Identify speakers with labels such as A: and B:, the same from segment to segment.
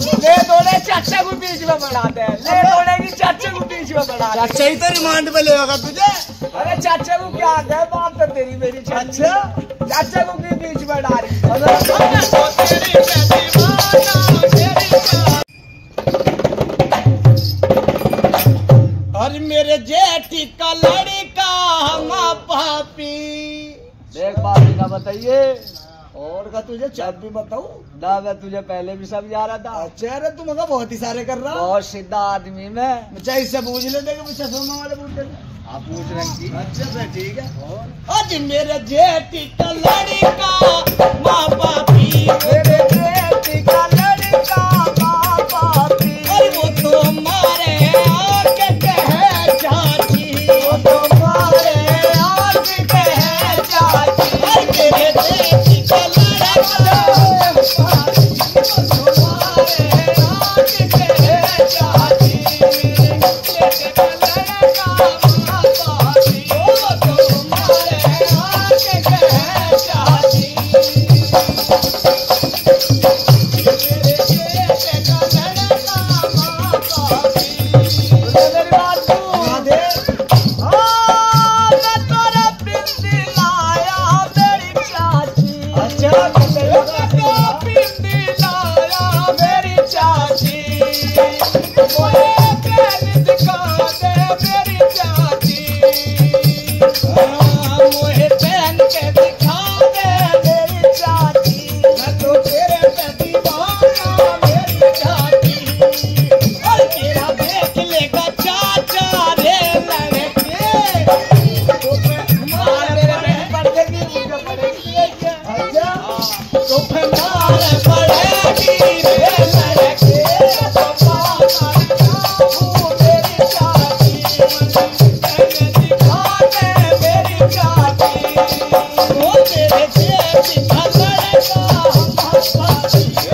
A: चाचा को बीच में बढ़ा दे। लेट होने की चाचा को बीच में बढ़ा दे।
B: अच्छा ही तो रिमांड पे लेगा तुझे।
A: अरे चाचा को क्या है बात तो तेरी मेरी चाची।
B: अच्छा।
A: चाचा को भी बीच में डाल?
B: अरे मेरे जेठी का लड़का हम पापी।
A: देख बात का बताइए।
B: और का तुझे चाप भी बताऊ?
A: ना मैं तुझे पहले भी सब जा रहा था।
B: अच्छा अरे तुम बहुत बहुत सारे कर रहा।
A: हूँ और सीधा आदमी में।
B: चाहे इससे पूछ ले देगा मुझे सोना वाले पूछ ले।
A: आप पूछ रहे हैं
B: अच्छा सर ठीक है। और? आज मेरा जेठी का लड़का माँ बापी
A: you.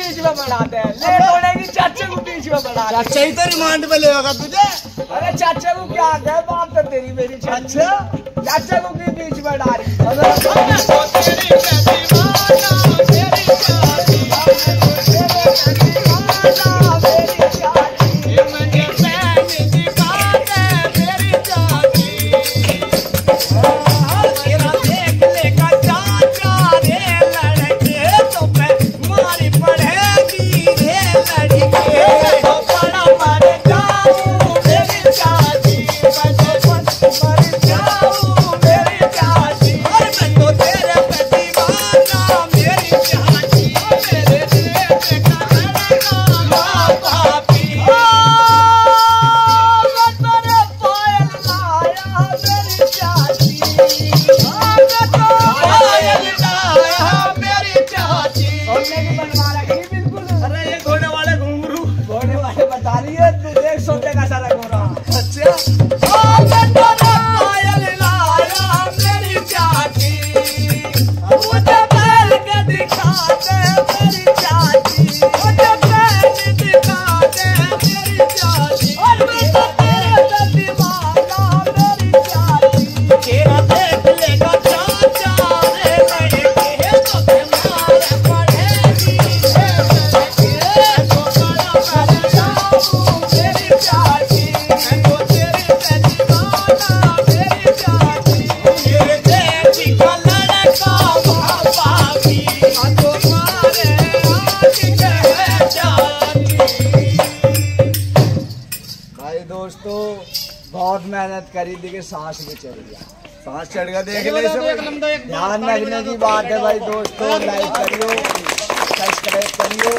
B: बीच में बढ़ा दे लेट होने की चाचा को बीच में बढ़ा हैं
A: चाचा ही तो रिमांड पे लेगा तुझे
B: अरे चाचा को क्या है बात तो तेरी मेरी चाचा चाचा को भी बीच में डाली
A: अरे
B: दोस्तों बहुत मेहनत करी थी कि सांस भी चल गया।
A: सांस चढ़ गया देख ले
B: ध्यान रखने की बात है भाई दोस्तों लाइक करियो सब्सक्राइब करियो।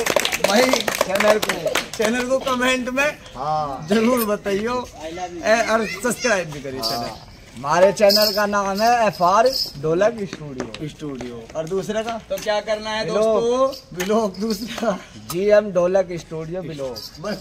A: भाई
B: चैनल को
A: चैनल को कमेंट में
B: हाँ।
A: ज़रूर बताइयो। और सब्सक्राइब भी करिए चैनल
B: हमारे चैनल का नाम है F R Dholak studio
A: studio और दूसरे का? तो क्या करना है दोस्तों? बिलोक दूसरा।
B: जी एम ढोलक स्टूडियो बिलोक
A: बस।